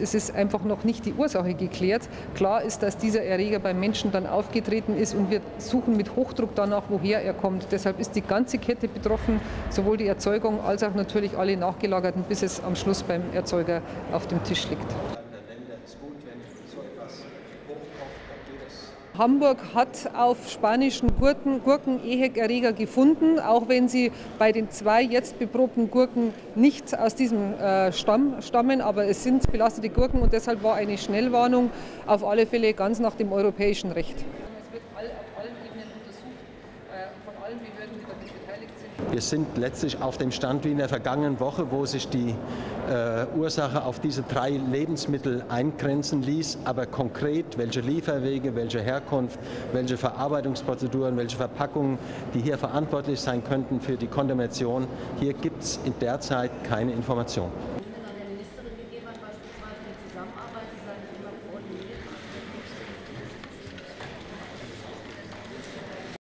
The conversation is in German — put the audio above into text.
Es ist einfach noch nicht die Ursache geklärt. Klar ist, dass dieser Erreger beim Menschen dann aufgetreten ist und wir suchen mit Hochdruck danach, woher er kommt. Deshalb ist die ganze Kette betroffen, sowohl die Erzeugung als auch natürlich alle nachgelagerten, bis es am Schluss beim Erzeuger auf dem Tisch liegt. Hamburg hat auf spanischen Gurken, Gurken EHEC-Erreger gefunden, auch wenn sie bei den zwei jetzt beprobten Gurken nicht aus diesem äh, Stamm stammen. Aber es sind belastete Gurken und deshalb war eine Schnellwarnung auf alle Fälle ganz nach dem europäischen Recht. Äh, von allen Behörden, die damit beteiligt. Wir sind letztlich auf dem Stand wie in der vergangenen Woche, wo sich die äh, Ursache auf diese drei Lebensmittel eingrenzen ließ. Aber konkret, welche Lieferwege, welche Herkunft, welche Verarbeitungsprozeduren, welche Verpackungen, die hier verantwortlich sein könnten für die Kontamination, hier gibt es in der Zeit keine Information.